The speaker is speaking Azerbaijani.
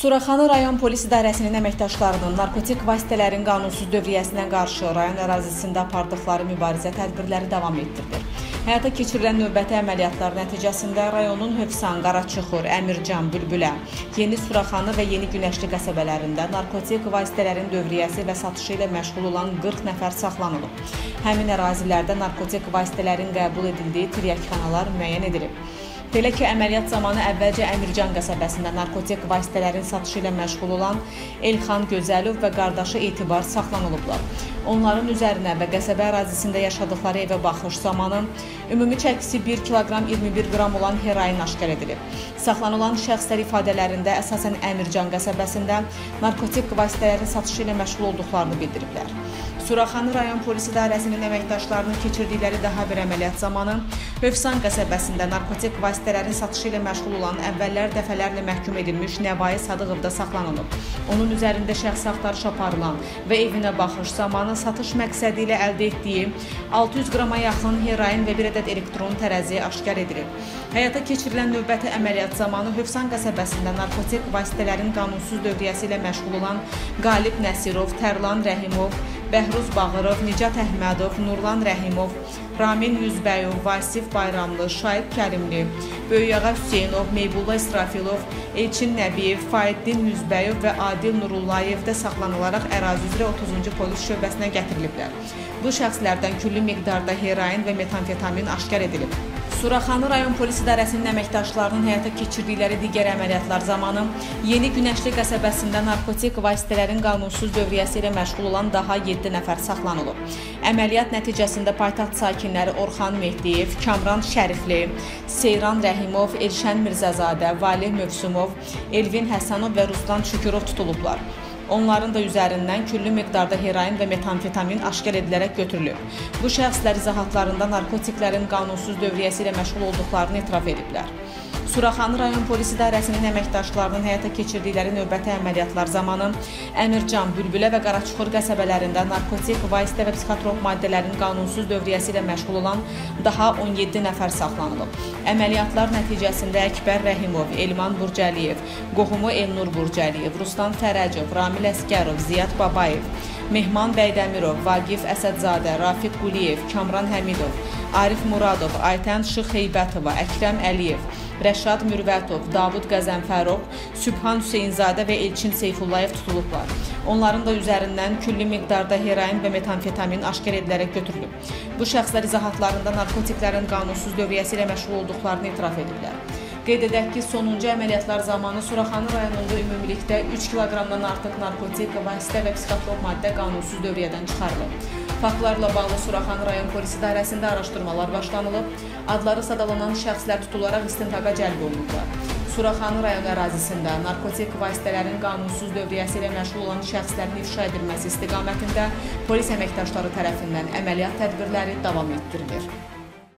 Suraxanı rayon polis idarəsinin əməkdaşlarının narkotik vasitələrin qanunsuz dövriyyəsinə qarşı rayon ərazisində apardıqları mübarizə tədbirləri davam etdirilir. Həyata keçirilən növbəti əməliyyatlar nəticəsində rayonun Hövsan, Qaraçuxur, Əmircan, Bülbülə, Yeni Suraxanı və Yeni Günəşli qəsəbələrində narkotik vasitələrin dövriyyəsi və satışı ilə məşğul olan 40 nəfər saxlanılıb. Həmin ərazilərdə narkotik vasitələrin qəbul edildiyi tiryakxanalar müəyyən edilib. Belə ki, əməliyyat zamanı əvvəlcə Əmircan qəsəbəsində narkotik vasitələrin satışı ilə məşğul olan Elxan Gözəlov və qardaşı Etibar saxlanılıblar. Onların üzərinə və qəsəbə ərazisində yaşadıkları evə baxış zamanı ümumi çəkisi 1 kiloqram 21 qram olan heroin aşkar edilib. Saxlanılan şəxslər ifadələrində əsasən Əmircan qəsəbəsində narkotik vasitələrin satışı ilə məşğul olduqlarını bildiriblər. Suraxanı rayon polis idarəsinin əməkdaşlarının keçirdikləri daha bir əməliyyat zamanı Hövsan qəsəbəsində narkotik vasitələrin satışı ilə məşğul olan əvvəllər dəfələrlə məhkum edilmiş Nəbai Sadıqov da saxlanılıb. Onun üzərində şəxsi axtarış aparılan və evinə baxış zamanı satış məqsədi ilə əldə etdiyi 600 qrama yaxın heroin və bir ədəd elektron tərəzi aşkar edilib. Həyata keçirilən növbəti əməliyyat zamanı Hövsan qəsəbəsində narkotik vasitələrin qanunsuz dövriyyəsi ilə məşğul olan Qalib Nəsirov, Tərlan Rəhimov, Bəhruz Bağırov, Nicat Əhmədov, Nurlan Rəhimov, Ramin Yüzbəyov, Vasif Bayramlı, Şahid Kərimli, Böyüyağa Hüseynov, Meybulla İsrafilov, Elçin Nəbiyev, Faiddin Yüzbəyov və Adil Nurullayev də saxlanılaraq ərazi üzrə 30-cu polis şöbəsinə gətiriliblər. Bu şəxslərdən külli miqdarda heroin və metamfetamin aşkar edilib. Suraxanı rayon polis idarəsinin əməkdaşlarının həyata keçirdikləri digər əməliyyatlar zamanı Yeni Günəşli qəsəbəsində narkotik vasitələrin qanunsuz dövriyyəsi ilə məşğul olan daha 7 nəfər saxlanılıb. Əməliyyat nəticəsində paytaxt sakinləri Orxan Mehdiyev, Kamran Şərifli, Seyran Rəhimov, Elşən Mirzəzadə, Valih Mövsümov, Elvin Həsənov və Ruslan Şükürov tutulublar. Onların da üzərindən küllü miqdarda heroin və metamfetamin aşkar edilərək götürülüb. Bu şəxslər izahatlarında narkotiklərin qanunsuz dövriyyəsi ilə məşğul olduqlarını etiraf ediblər. Suraxanı rayon polis idarəsinin əməkdaşlarının həyata keçirdikləri növbəti əməliyyatlar zamanı Əmircan, Bülbülə və Qaraçuxur qəsəbələrində narkotik, vasitə və psixotrop maddələrin qanunsuz dövriyyəsi ilə məşğul olan daha 17 nəfər saxlanılıb. Əməliyyatlar nəticəsində Əkbər Rəhimov, Elman Burcəliyev, qohumu Elnur Burcəliyev, Ruslan Fərəcov, Ramil Əskərov, Ziyad Babayev, Mehman Bəydəmirov, Vaqif Əsədzadə, Rafiq Quliyev, Kamran Həmidov, Arif Muradov, Aytən Şıx Heybətova, Əkrəm Əliyev, Rəşad Mürvətov, Davud Qəzənfərov, Sübhan Hüseynzadə və Elçin Seyfullayev tutulublar. Onların da üzərindən külli miqdarda heroin və metamfetamin aşkar edilərək götürülüb. Bu şəxslər izahatlarında narkotiklərin qanunsuz dövriyyəsi ilə məşğul olduqlarını etiraf ediblər. Qeyd edək ki, sonuncu əməliyyatlar zamanı Suraxanı rayonunda ümumilikdə 3 kiloqramdan artıq narkotik, vasitə və psixotrop maddə qanunsuz dövriyyədən çıxarılıb. Faktlarla bağlı Suraxanı rayon polis idarəsində araşdırmalar başlanılıb, adları sadalanan şəxslər tutularaq istintaqa cəlb olunublar. Suraxanı rayon ərazisində narkotik vasitələrin qanunsuz dövriyyəsi ilə məşğul olan şəxslərin ifşa edilməsi istiqamətində polis əməkdaşları tərəfindən əməliyyat tədbirləri davam etdirilir.